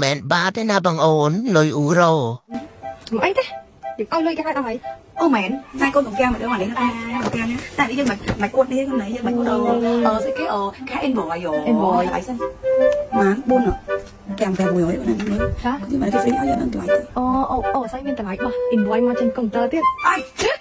មែនបាតទេណាបងអូនលុយអ៊ូរ៉ូមិនអីទេយើងឲ្យលុយគេឲ្យអស់ហើយអូមែនថ្ងៃកូនបង្គាមកដល់អានេះអាបង្គាតែនេះយើងមិនមិនអួតនេះខ្ញុំនេះយើងមិនអួតអឺស្អីគេអខែ invoice យោ Invoice អីសិនម៉ាន4ចាំតែមួយហ្នឹងមើលចាគឺមិនគេ free ឲ្យយើងនឹងថ្លៃទេអូអូអូស្អីមានតម្លៃបោះ invoice មកចេញកុំព្យូទ័រទៀតអីអូ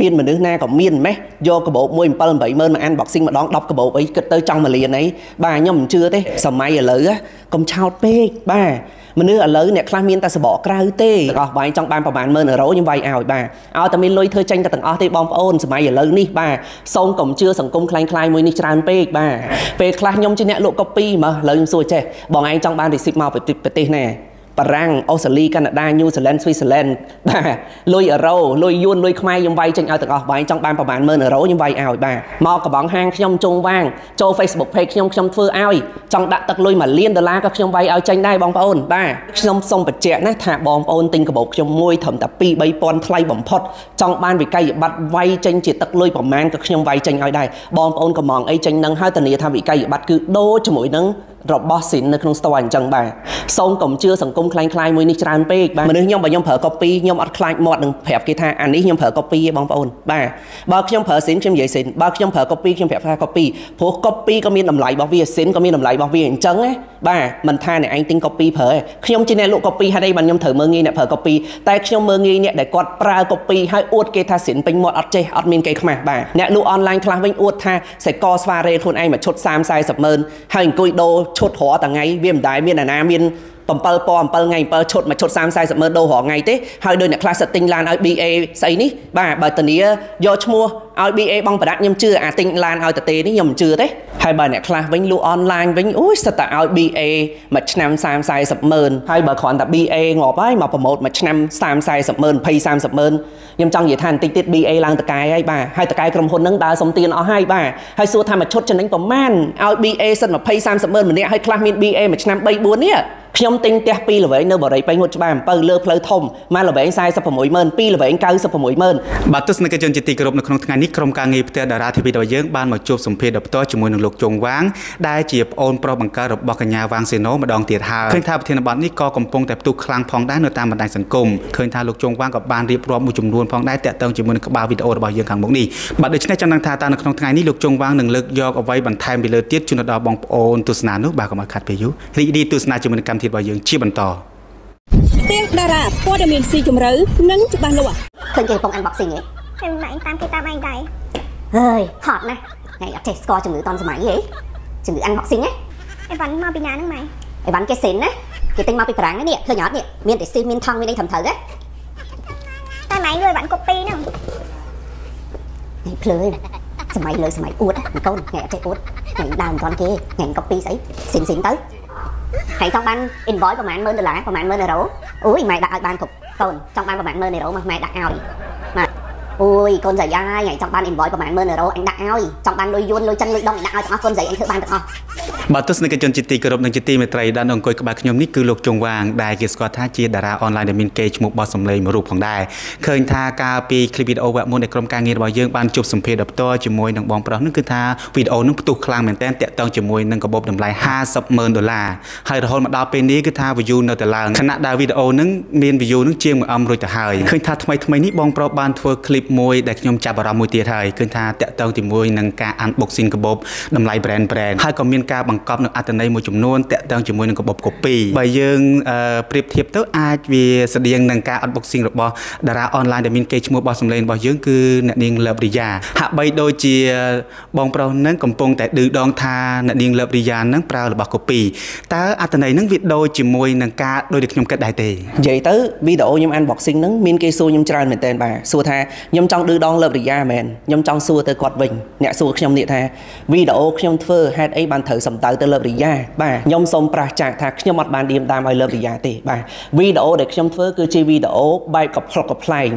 មានមនុស្សណាក៏មានម៉េះយកកាបូប1 7 80000មក unboxing ម្ដង10កាបូបអីគិតទៅចង់មួយលានអីបាទខ្ញុំមិនជឿទេសម័យឥឡូវណាកុំឆោតពេកបាទមនុស្សឥឡូវអ្នកខ្លះមានតែសបកក្រៅទេទាំងអស់បាយចង់បានប្រហែល10000អឺរ៉ូខ្ញុំវាយឲ្យបាទឲ្យតែមានលុយធ្វើចេញតែទាំងអស់ទេបងប្អូនសម័យឥឡូវនេះបាទសូមកុំជឿសង្គមคล้ายៗមួយនេះច្រើនពេកបាទពេលខ្លះខ្ញុំជាអ្នកលក់ copy មកឥឡូវខ្ញុំសួរចេះបងឯងចង់បាន receipt មកពីប្រទេសណា បារាំងអូស្ត្រាលីកាណាដាញូហ្សេឡង់ស្វីសឡែនបាទលុយអឺរ៉ូលុយយួនលុយខ្មែរខ្ញុំវាយចេញឲ្យទាំងអស់បាយចង់បានប្រហែល10000អឺរ៉ូខ្ញុំវាយឲ្យបាទមកកបងហាងខ្ញុំចុងវាងចូល Facebook page ខ្ញុំខ្ញុំធ្វើឲ្យចង់ដាក់ទឹកលុយ1លានដុល្លារក៏ខ្ញុំវាយឲ្យចេញដែរបងប្អូនបាទខ្ញុំសូមបញ្ជាក់ណាថាបងប្អូនទិញកាបូបខ្ញុំមួយត្រឹមតែ2 3000ថ្លៃបំផុតចង់បានវិក័យប័ត្រវាយចេញជាទឹកលុយប្រមាណក៏ខ្ញុំវាយចេញឲ្យដែរបងប្អូនកំងអីចេញនឹងហើយធានាថាវិក័យប័ត្រគឺដូរជាមួយនឹង របស់ស៊ីននៅក្នុងស្ទ័រអញ្ចឹងបាទសូមកុំជឿសង្គមคล้ายៗមួយនេះច្រើនពេកបាទមនុស្សខ្ញុំបើខ្ញុំប្រើ copy ខ្ញុំអត់ខ្លាចមាត់នឹងប្រាប់គេថាអានេះខ្ញុំប្រើ copy ទេបងប្អូនបាទបើខ្ញុំប្រើស៊ីនខ្ញុំនិយាយស៊ីនបើខ្ញុំប្រើ copy ខ្ញុំប្រាប់ថា copy ព្រោះ copy ក៏មានតម្លៃរបស់វាស៊ីនក៏មានតម្លៃរបស់វាអញ្ចឹងណាបាទមិនថាអ្នកឯងទិញ copy ប្រើទេខ្ញុំជាអ្នកលក់ copy ហេតុអីបានខ្ញុំត្រូវមើងងាយអ្នកប្រើ copy តែខ្ញុំមើងងាយអ្នកដែលគាត់ប្រើ copy ហើយអួតគេថាស៊ីនពេញមាត់អត់ចេះអត់មានគេខ្មាស់បាទអ្នកលក់ online ខ្លះវិញអួតថាសេកស្វារ៉េខ្លួនឯងមួយឈុត30 40ម៉ឺនហើយអង្គុយដូរ ឈុតរាល់ថ្ងៃវាមិនដែលមានអាណាមាន 7ពណ៌7ថ្ងៃ7ឈុតមួយឈុត30 40ម៉ឺនដូររាល់ថ្ងៃទេហើយដោយអ្នកខ្លះសិតទិញឡានឲ្យ BA ស្អីនេះបាទបើធានាយកឈ្មោះឲ្យ BA បងប្រដាក់ខ្ញុំជឿអាទិញឡានឲ្យតទេនេះខ្ញុំមិនជឿទេហើយបើអ្នកខ្លះវិញលក់អនឡាញវិញអូយសិតតែឲ្យ BA មួយឆ្នាំ30 40ម៉ឺនហើយបើគ្រាន់តែ BA ងាប់ហើយមកប្រម៉ូតមួយឆ្នាំ30 40ម៉ឺន20 30ម៉ឺនខ្ញុំចង់និយាយថាបន្តិចទៀត BA ឡើងតកែហើយបាទហើយតកែក្រុមហ៊ុនហ្នឹងដើរសុំទានអស់ហើយបាទហើយសួរថាមួយឈុតចំណេញប្រមាណឲ្យ BA សិត20 30ម៉ឺនម្នាក់ហើយខ្លះមាន BA មួយឆ្នាំ3 4នេះ ខ្ញុំទិញផ្ទះពីរល្វែងនៅបរិយាពេញងុតច្បារអំពៅលើផ្លូវធំមកល្វែង46ម៉ឺនពីរល្វែង96ម៉ឺនបាទទស្សនិកជនជាទីគោរពនៅក្នុងថ្ងៃនេះក្រុមការងារផ្ទះតារាធីវីរបស់យើងបានមកជួបសម្ភាសន៍ដល់ផ្ទាល់ជាមួយនឹងលោកជុងវាងដែលជាប្អូនប្រុសបង្កើតរបស់កញ្ញាវាងសេណូម្ដងទៀតហើយឃើញថាប្រធានបទនេះក៏កំពុងតែផ្ទុះខ្លាំងផងដែរនៅតាមបណ្ដាញសង្គមឃើញថាលោកជុងវាងក៏បានរៀបរាប់មួយចំនួនផងដែរតាក់ទងជាមួយនឹងក្បាលវីដេអូរបស់យើងខាងមុខនេះបាទដូច្នេះចង់ដឹងថាតើនៅក្នុងថ្ងៃនេះលោកជុងវាងនឹងលើកយកអ្វីបន្ថែមពីលើទៀតជូនដល់បងប្អូនទស្សនានោះបាទកុំឲ្យខាត់ពេលយូររីករាយទស្សនាជាមួយនឹងកម្មវិធីរបស់យើងជាបន្តផ្ទះតារាព័ត៌មានស៊ីជម្រៅនិងច្បាស់លាស់ឃើញគេកំពុង unboxing ហ៎តែម៉ែឯងតាមគេតាមឯងដែរហើយហត់ណាស់ថ្ងៃអត់ចេះស្គាល់ជំងឺតនសម័យហ៎ជំងឺ unboxing ណាអីវ៉ាន់មកពីណាហ្នឹងម៉ែអីវ៉ាន់គេសិនណាគេទិញមកពីប្រាំងនេះឃើញអត់នេះមានតែស៊ីមានថង់មានអីត្រឹមត្រូវណាតែម៉ែលួយវ៉ាន់កូពីហ្នឹងថ្ងៃភ្លើយសម័យលើសម័យអួតណាកូនថ្ងៃអត់ចេះអួតថ្ងៃដើមមិនទាន់គេថ្ងៃកូពីស្អីស៊ីនស៊ីនទៅ ថ្ងៃចង់បាន invoice ប្រហែល10000ដុល្លារប្រហែល10000អឺរ៉ូអូយម៉ែដាក់ឲ្យបានគ្រប់កូនចង់បានប្រហែល10000អឺរ៉ូមកម៉ែដាក់ឲ្យបាទអូយកូនស្រីអាយថ្ងៃចង់បាន invoice ប្រហែល10000អឺរ៉ូអញដាក់ឲ្យចង់បានលុយយួនលុយចិនលុយដុំអញដាក់ឲ្យទាំងអស់កូនស្រីអញធ្វើបានទាំងអស់ បាទទស្សនិកជនជាទីគោរពនិងជាទីមេត្រីដែលអង្គុយក្បែរខ្ញុំនេះគឺលោកជុងវាងដែលគេស្គាល់ថាជាតារាអនឡាញដែលមានកេរឈ្មោះបោះសម្លេងមួយរូបផងដែរឃើញថាកាលពីឃ្លីបវីដេអូវគ្គមុននៃក្រុមការងាររបស់យើងបានជួបសម្ភាសន៍ដល់ផ្ទាល់ជាមួយនឹងបងប្រុសនឹងគឺថាវីដេអូនឹងផ្ទុះខ្លាំងមែនទែនតាក់ទងជាមួយនឹងកាបូបតម្លៃ50ម៉ឺនដុល្លារហើយរហូតមកដល់ពេលនេះគឺថា view នៅតែឡើងខណៈដែលវីដេអូនឹងមាន view នឹងជាង1អមរួចទៅហើយឃើញថាថ្មីថ្មីនេះបងប្រុសបានធ្វើឃ្លីបមួយដែលខ្ញុំចាប់អារម្មណ៍មួយទៀតហើយឃើញថាតាក់ទងជាមួយនឹងការ unboxing កាបូបតម្លៃ brand brand ហើយក៏មានការបង្កប់នៅអត្ថន័យមួយចំនួនតាក់ទងជាមួយនឹងកាបូប copy បើយើងអឺប្រៀបធៀបទៅអាចវាស្តៀងនឹងការ unboxing របស់តារាអនឡាញដែលមានកេរ្តិ៍ឈ្មោះរបស់សម្លេងរបស់យើងគឺអ្នកនាង Love Riya ហាក់បីដូចជាបងប្រុសនឹងកំពុងតែឌឺដងថាអ្នកនាង Love Riya នឹងប្រើរបស់ copy តើអត្ថន័យនឹងវាដូចជាមួយនឹងការដូចដែលខ្ញុំគិតដែរទេនិយាយទៅវីដេអូខ្ញុំ unboxing ហ្នឹងមានគេសួរខ្ញុំច្រើនមែនតើបាទសួរថាខ្ញុំចង់ឌឺដងលើបរិយាមែនខ្ញុំចង់សួរទៅគាត់វិញអ្នកសួរខ្ញុំនេះថាវីដេអូខ្ញុំធ្វើហេតុអីបានត្រូវសំដៅទៅលើបរិយាបាទខ្ញុំសូមប្រះចាកថាខ្ញុំអត់បានឌៀមតាមឲ្យលើបរិយាទេបាទវីដេអូដែលខ្ញុំធ្វើគឺជាវីដេអូបែបកប្លុកកប្លែង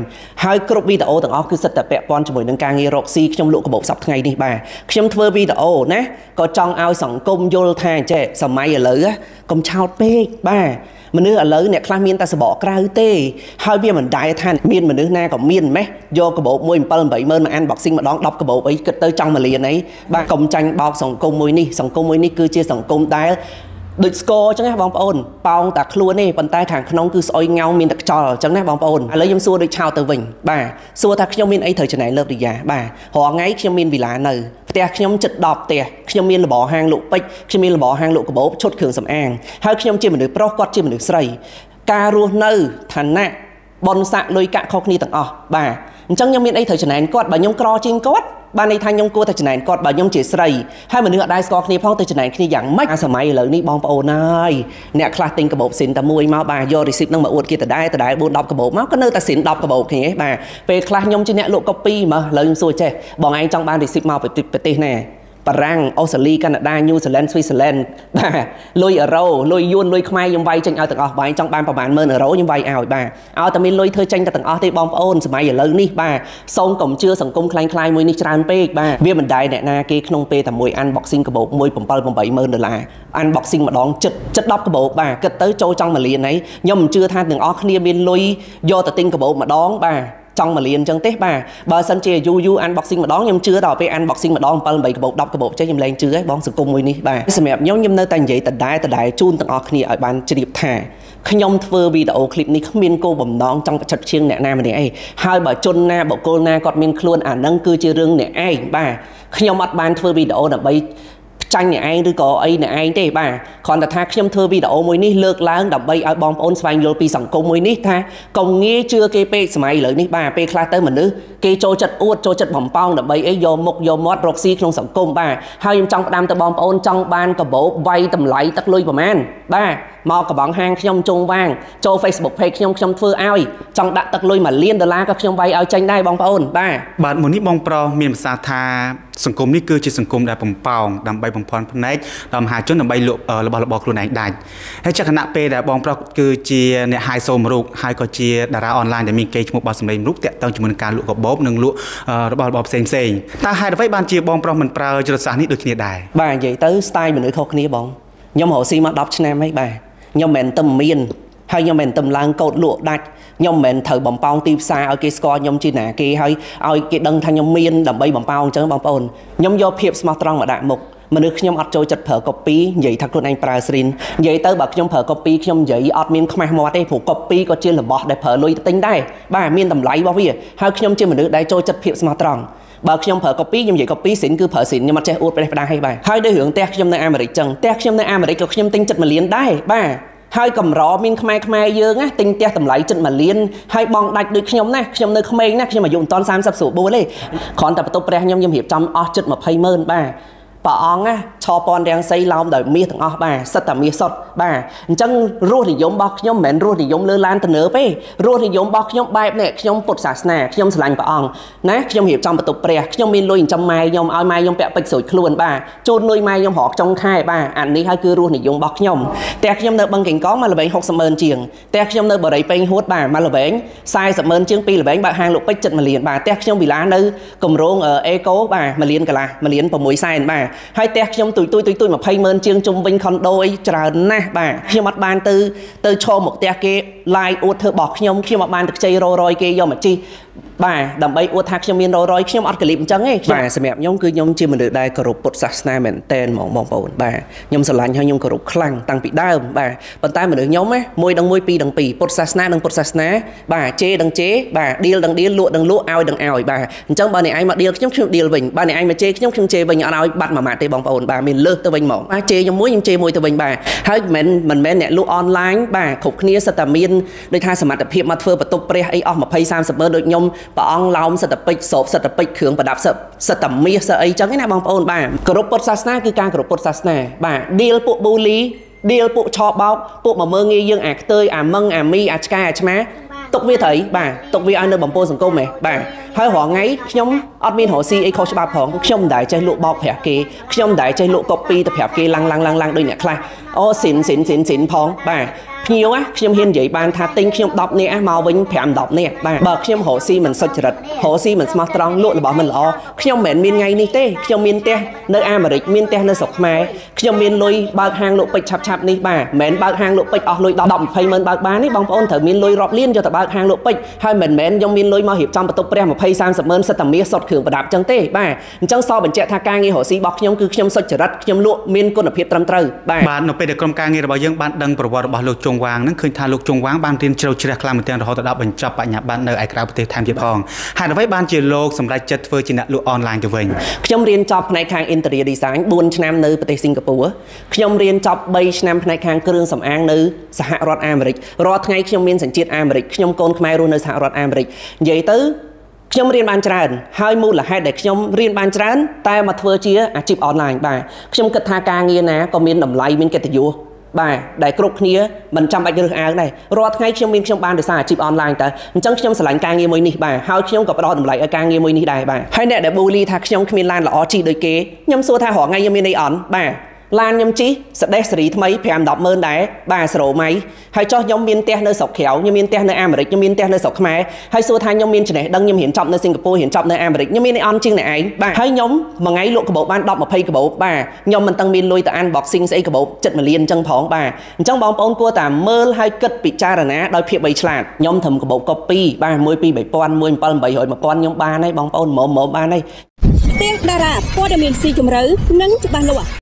ហើយគ្រប់វីដេអូទាំងអស់គឺសិតតែពាក់ព័ន្ធជាមួយនឹងការងាររកស៊ីខ្ញុំលក់កាបូបសប្តាហ៍ថ្ងៃនេះបាទខ្ញុំធ្វើវីដេអូណាក៏ចង់ឲ្យសង្គមយល់ថាចេះសម័យឥឡូវណាកុំឆោតពេកបាទ មនុស្សឥឡូវអ្នកខ្លះមានតែសបកក្រៅទេហើយវាមិនដែរថាមានមនុស្សណាក៏មានម៉េះយកកាបូប1 7 8ម៉ឺនមក unboxing ម្ដង10កាបូបអីគិតទៅចង់មួយលានអីបាទកុំចាញ់បោកសង្គមមួយនេះសង្គមមួយនេះគឺជាសង្គមដែល ដូចស្គរអញ្ចឹងណាបងប្អូនប៉ោងតែខ្លួនទេប៉ុន្តែខាងក្នុងគឺស្អុយងៅមានតែខ្យល់អញ្ចឹងណាបងប្អូនឥឡូវខ្ញុំសួរដូចឆោតទៅវិញបាទសួរថាខ្ញុំមានអីត្រូវចំណែកលើបរិយាបាទរាល់ថ្ងៃខ្ញុំមានវិឡានៅផ្ទះខ្ញុំចិត្ត10ផ្ទះខ្ញុំមានលបហាងលក់ពេជ្រខ្ញុំមានលបហាងលក់កាបូបឈុតគ្រឿងសម្អាងហើយខ្ញុំជាមនុស្សប្រុសគាត់ជាមនុស្សស្រី ការរស់នៅឋានៈបនស័កលុយកាក់ខុសគ្នាទាំងអស់បាទអញ្ចឹងខ្ញុំមានអីត្រូវចំណែនគាត់បើខ្ញុំក្រជាងគាត់ បានន័យថាខ្ញុំគួរតែចំណែនគាត់បើខ្ញុំជាស្រីហើយមនុស្សអត់ដែរស្គាល់គ្នាផងទៅចំណែនគ្នាយ៉ាងម៉េចអាសម័យឥឡូវនេះបងប្អូនហើយអ្នកខ្លះទិញកាបូបស៊ីនតែមួយមកបាទយក receipt ហ្នឹងមកអួតគេដដែលដដែល4 10កាបូបមកក៏នៅតែស៊ីន10កាបូបគ្នាឯងបាទពេលខ្លះខ្ញុំជាអ្នកលក់ copy មកឥឡូវខ្ញុំសួរចេះបងឯងចង់បាន receipt មកប្រទេសណា បារាំងអូស្ត្រាលីកាណាដាញូហ្សេឡង់ស្វីសឺឡែនបាទលុយអឺរ៉ូលុយយួនលុយខ្មែរខ្ញុំវាយចេញឲ្យទាំងអស់បាទចង់បានប្រហែល10000អឺរ៉ូខ្ញុំវាយឲ្យបាទឲ្យតែមានលុយធ្វើចេញទៅទាំងអស់ទេបងប្អូនសម័យឥឡូវនេះបាទសូមកុំជឿសង្គមคล้ายៗមួយនេះច្រើនពេកបាទវាមិនដែរអ្នកណាគេក្នុងពេលតែមួយ unboxing កាបូបមួយ7 80000ដុល្លារ unboxing ម្ដងចិត្តចិត្ត10កាបូបបាទគិតទៅចូលចង់មួយលានហើយខ្ញុំមិនជឿថាទាំងអស់គ្នាមានលុយយកទៅទិញកាបូបម្ដងបាទ ចង់មួយលានអញ្ចឹងទេបាទបើសិនជាយូរយូរ unboxing ម្ដងខ្ញុំជឿដល់ពេល unboxing ម្ដង7 8កាបូប10កាបូបចេះខ្ញុំលែងជឿហើយបងសង្គមមួយនេះបាទសម្រាប់ខ្ញុំខ្ញុំនៅតែនិយាយដដែលដដែលជូនទាំងអស់គ្នាឲ្យបានជ្រាបថាខ្ញុំធ្វើវីដេអូឃ្លីបនេះគ្មានគោលបំណងចង់ប្រឆិតឈៀងអ្នកណាម្នាក់ឯងហើយបើជនណាបុគ្គលណាគាត់មានខ្លួនអានឹងគឺជារឿងអ្នកឯងបាទខ្ញុំអត់បានធ្វើវីដេអូដើម្បី ចាញ់អ្នកឯងឬក៏អីអ្នកឯងទេបាទគ្រាន់តែថាខ្ញុំធ្វើវីដេអូមួយនេះលើកឡើងដើម្បីឲ្យបងប្អូនស្វែងយល់ពីសង្គមមួយនេះថាកុំងាយជឿគេពេកសម័យឥឡូវនេះបាទពេលខ្លះទៅមនុស្សគេចូលចិត្តអួតចូលចិត្តបំផោងដើម្បីអីយកមុខយកមាត់រកស៊ីក្នុងសង្គមបាទហើយខ្ញុំចង់ផ្ដាំទៅបងប្អូនចង់បានកបោបវាយតម្លៃទឹកលុយប្រមាណបាទមកកបងហាងខ្ញុំចុងវាងចូល Facebook page ខ្ញុំខ្ញុំធ្វើឲ្យចង់ដាក់ទឹកលុយ1លានដុល្លារក៏ខ្ញុំវាយឲ្យចេញដែរបងប្អូនបាទបាទមុននេះបងប្រុសមានប្រសាសន៍ថាសង្គមនេះគឺជាសង្គមដែលបំផោងដើម្បីបំផន់ភ្នែកដល់មហាជនដើម្បីលក់របស់របរខ្លួនឯងដាច់ហើយចក្ខណៈពេលដែលបងប្រុសគឺជាអ្នកហាយសូមរូបហើយក៏ជាតារាអនឡាញដែលមានកេរ្តិ៍ឈ្មោះបោះសម្លេងរូបតាក់ទងជាមួយនឹងការលក់កាបូបនិងលក់របស់របរផ្សេងផ្សេងតើហេតុអ្វីបានជាបងប្រុសមិនប្រើយុទ្ធសាស្ត្រនេះដូចគ្នាដែរបាទនិយាយទៅ style មនុស្សខុសគ្នាបងខ្ញុំរកស៊ីមក10ឆ្នាំហើយបាទខ្ញុំមិនមែនតែមានហើយខ្ញុំមិនមែនតែឡើងកោតលក់ដាច់ខ្ញុំមិនមែនត្រូវបំពងទីផ្សារឲ្យគេស្គាល់ខ្ញុំជាណាគេហើយឲ្យគេដឹងថាខ្ញុំមានដើម្បីបំពងអញ្ចឹងបងប្អូនខ្ញុំយកភាពស្មោះត្រង់មកដាក់មុខ មនុស្សខ្ញុំអត់ចូលចិត្តប្រើ copy និយាយថាខ្លួនឯងប្រើស្រីននិយាយទៅបើខ្ញុំប្រើ copy ខ្ញុំនិយាយអត់មានខ្មាស់មាត់ទេព្រោះ copy ក៏ជារបស់ដែលប្រើលុយទៅទិញដែរបាទមានតម្លៃរបស់វាហើយខ្ញុំជាមនុស្សដែលចូលចិត្តភាពស្មោះត្រង់បើខ្ញុំប្រើ copy ខ្ញុំនិយាយ copy សិនគឺប្រើសិនខ្ញុំអត់ចេះអួតប្រេះផ្ដាស់ឲ្យបាទហើយដោយរឿងផ្ទះខ្ញុំនៅអាមេរិកចឹងផ្ទះខ្ញុំនៅអាមេរិកក៏ខ្ញុំទិញចិត្ត1លានដែរបាទហើយកម្រមានខ្មែរខ្មែរយើងណាទិញផ្ទះតម្លៃចិត្ត1លានហើយបងដាច់ដូចខ្ញុំណាខ្ញុំនៅក្មេងណាខ្ញុំអាយុមិនតាន់30ស្រួលបួលទេគ្រាន់តែបន្ទប់ព្រះខ្ញុំខ្ញុំរៀបចំអស់ចិត្ត20ម៉ឺនបាទ ព្រះអង្គណាឆពនរាំងសីឡោមដោយមាសទាំងអស់បាទសិតតែមាសសុទ្ធបាទអញ្ចឹងរសនិយមរបស់ខ្ញុំមិនមែនរសនិយមលើឡានទៅនើបទេរសនិយមរបស់ខ្ញុំបែបនេះខ្ញុំពុទ្ធសាសនាខ្ញុំស្រឡាញ់ព្រះអង្គណាខ្ញុំរៀបចំបន្ទប់ព្រះខ្ញុំមានលុយចិញ្ចឹមម៉ែខ្ញុំឲ្យម៉ែខ្ញុំពាក់ពេជ្រស្រួយខ្លួនបាទជូនលុយម៉ែខ្ញុំរកចុងខែបាទអានេះហើយគឺរសនិយមរបស់ខ្ញុំតែខ្ញុំនៅបឹងកេងកងមកល្វែង60ម៉ឺនជាងតែខ្ញុំនៅបរិយពេញហួតបាទមកល្វែង40ម៉ឺនជាងពីល្វែងបើហាងលក់ពេជ្រចិត្ត1លានបាទតែខ្ញុំវិឡានៅគម្រោងអេកូបាទ1លានកន្លះ1លាន6សែនបាទហើយផ្ទះខ្ញុំទុយទុយទុយទុយ20ម៉ឺនជាងជុំវិញខុនដូអីច្រើនណាស់បាទខ្ញុំអត់បានទៅទៅឈរមកផ្ទះគេ live អួតធ្វើរបស់ខ្ញុំខ្ញុំអត់បានទៅខ្ចីររយគេយកមកជី បាទដើម្បីអួតថាខ្ញុំមានររយខ្ញុំអត់កលីបអញ្ចឹងទេបាទសម្រាប់ខ្ញុំគឺខ្ញុំជាមនុស្សដែលគោរពពុទ្ធសាសនាមែនតែនហ្មងបងប្អូនបាទខ្ញុំស្រឡាញ់ហើយខ្ញុំគោរពខ្លាំងតាំងពីដើមបាទប៉ុន្តែមនុស្សខ្ញុំណាមួយដឹងមួយពីរដឹងពីរពុទ្ធសាសនានិងពុទ្ធសាសនាបាទជេដឹងជេបាទឌីលដឹងឌីលលក់ដឹងលក់ឲ្យដឹងឲ្យបាទអញ្ចឹងបើអ្នកឯងមកឌីលខ្ញុំខ្ញុំឌីលវិញបើអ្នកឯងមកជេខ្ញុំខ្ញុំជេវិញអត់ឲ្យបាត់មួយម៉ាត់ទេបងប្អូនបាទមានលើសទៅវិញមកបាទជេខ្ញុំមួយខ្ញុំជេមួយទៅវិញបាទហើយមិនមិនមែនអ្នកលក់អនឡាញបាទគ្រប់គ្នាសិតតែមានដូចថាសមត្ថភាពមកធ្វើបន្ទប់ព្រះអីអស់20 30ម៉ឺនដូចខ្ញុំព្រះអង្គឡោមសិតតែពេជ្រសោបសិតតែពេជ្រគ្រឿងប្រដាប់សិតសិតតែមាសសិតអីចឹងណាបងប្អូនបាទគោរពពុទ្ធសាសនាគឺការគោរពពុទ្ធសាសនាបាទឌីលពួកប៊ូលីឌីលពួកឆបោកពួកមកមើងងាយយើងអាខ្ទើយអាមឹងអាមីអាឆ្កែអាឆ្មាទុកវាត្រីបាទទុកវាឲ្យនៅបំពល់សង្គមហ៎បាទហើយរាល់ថ្ងៃខ្ញុំអត់មានរកស៊ីអីខុសច្បាប់ផងខ្ញុំមិនដែលចេះលក់បោកប្រាក់គេខ្ញុំមិនដែលចេះលក់កូពីទៅប្រាប់គេឡាំងឡាំងឡាំងឡាំងដូចអ្នកខ្លះអូសិនសិនសិនសិនផងបាទ ភ្ញៀវណាខ្ញុំហ៊ាននិយាយបានថាទិញខ្ញុំ10នាក់ណាមកវិញ5 10នាក់បាទបើខ្ញុំរកស៊ីមិនសុចរិតរកស៊ីមិនស្មោះត្រង់លក់របស់មិនល្អខ្ញុំមិនមែនមានថ្ងៃនេះទេខ្ញុំមានផ្ទះនៅអាមេរិកមានផ្ទះនៅស្រុកខ្មែរខ្ញុំមានលុយបើកហាងលក់ពេជ្រឆាប់ឆាប់ៗនេះបាទមិនមែនបើកហាងលក់ពេជ្រអស់លុយ10 10 20ម៉ឺនបើកបានទេបងប្អូនត្រូវមានលុយរាប់លានយកទៅបើកហាងលក់ពេជ្រហើយមិនមែនខ្ញុំមានលុយមករៀបចំបន្ទប់ព្រះ20 30ម៉ឺនសិតតែមាសសុទ្ធគ្រឿងប្រដាប់ចឹងទេបាទអញ្ចឹងសបញ្ជាក់ថាការងាររកស៊ីរបស់ខ្ញុំគឺខ្ញុំសុចរិតខ្ញុំលក់មានគុណភាពត្រឹមត្រូវបាទបាទនៅពេលដែលក្រុមការងាររបស់យើងបានដឹងប្រវត្តិរបស់លោកជុងវាងហ្នឹងឃើញថាលោកជុងវាងបានរៀនជ្រៅជ្រះខ្លាំងមែនទែនរហូតដល់បញ្ចប់បញ្ញាបត្រនៅឯក្រៅប្រទេសថែមទៀតផងហេតុអ្វីបានជាលោកសម្រេចចិត្តធ្វើជាអ្នកលក់អនឡាញទៅវិញខ្ញុំរៀនចប់ផ្នែកខាង Interior Design 4ឆ្នាំនៅប្រទេសសិង្ហបុរីខ្ញុំរៀនចប់3ឆ្នាំផ្នែកខាងគ្រឿងសម្អាងនៅសហរដ្ឋអាមេរិករាល់ថ្ងៃខ្ញុំមានសញ្ជាតិអាមេរិកខ្ញុំកូនខ្មែររស់នៅសហរដ្ឋអាមេរិកនិយាយទៅខ្ញុំរៀនបានច្រើនហើយមូលហេតុដែលខ្ញុំរៀនបានច្រើនតែមកធ្វើជាអាជីពអនឡាញបាទខ្ញុំគិតថាការងារណាក៏មានតម្លៃមានកិត្តិយស បាទដែលគ្រប់គ្នាមិនចាំបាច់រើសអើងដែររាល់ថ្ងៃខ្ញុំមានខ្ញុំបានដោយសារអាជីពអនឡាញតើអញ្ចឹងខ្ញុំឆ្លាញ់ការងារមួយនេះបាទហើយខ្ញុំក៏ផ្ដល់តម្លៃឲ្យការងារមួយនេះដែរបាទហើយអ្នកដែលបូលីថាខ្ញុំគ្មានឡានល្អជិះដូចគេខ្ញុំសួរថារហថ្ងៃខ្ញុំមានអីអន់បាទ ឡានខ្ញុំជិះសដេះសេរីថ្មី5 10ម៉ឺនដែរបាទសរោម៉ៃហើយចុះខ្ញុំមានផ្ទះនៅស្រុកក្រៅខ្ញុំមានផ្ទះនៅអាមេរិកខ្ញុំមានផ្ទះនៅស្រុកខ្មែរហើយសួរថាខ្ញុំមានចំណេះដឹងខ្ញុំរៀនចប់នៅសិង្ហបុរីរៀនចប់នៅអាមេរិកខ្ញុំមានអីអន់ជាងអ្នកឯងបាទហើយខ្ញុំមួយថ្ងៃលក់កាបូបបាន10 20កាបូបបាទខ្ញុំមិនតាំងមានលុយទៅ unboxing ស្អីកាបូបចិត្តមួយលានអញ្ចឹងផងបាទអញ្ចឹងបងប្អូនគួរតែមើលហើយគិតពិចារណាដោយភាពបីឆ្លាតខ្ញុំធ្វើកាបូប copy បាទ1 2 3000 1 7 800 1000ខ្ញុំបានហើយបងប្អូនមុំមុំបានហើយផ្ទះតារាព័ត៌មានស៊ីជម្រៅនិងច្បាស់លាស់